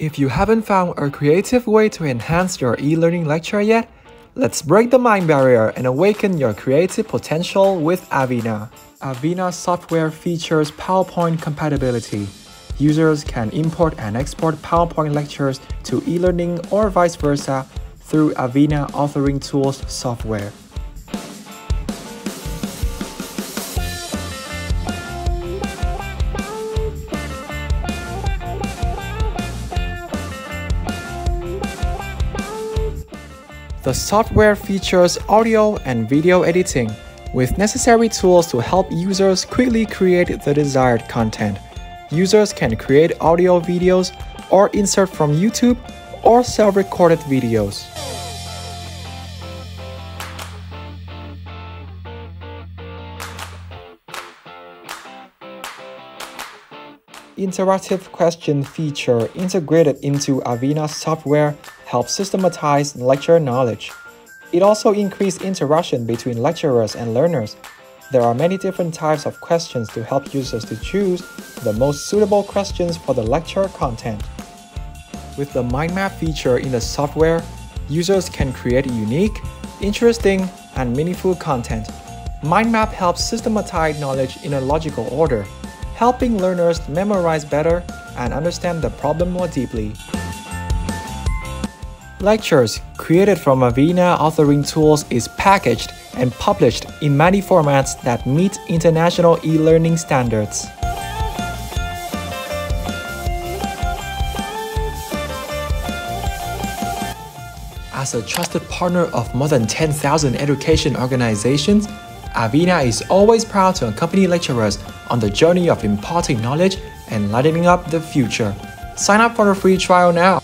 If you haven't found a creative way to enhance your e-learning lecture yet, let's break the mind barrier and awaken your creative potential with Avina. Avina software features PowerPoint compatibility. Users can import and export PowerPoint lectures to e-learning or vice versa through Avina Authoring Tools software. The software features audio and video editing with necessary tools to help users quickly create the desired content. Users can create audio videos or insert from YouTube or self-recorded videos. Interactive question feature integrated into Avina software helps systematize lecture knowledge. It also increases interaction between lecturers and learners. There are many different types of questions to help users to choose the most suitable questions for the lecture content. With the mind map feature in the software, users can create unique, interesting, and meaningful content. Mind map helps systematize knowledge in a logical order, helping learners memorize better and understand the problem more deeply. Lectures created from Avina authoring tools is packaged and published in many formats that meet international e-learning standards. As a trusted partner of more than 10,000 education organizations, Avina is always proud to accompany lecturers on the journey of imparting knowledge and lighting up the future. Sign up for a free trial now.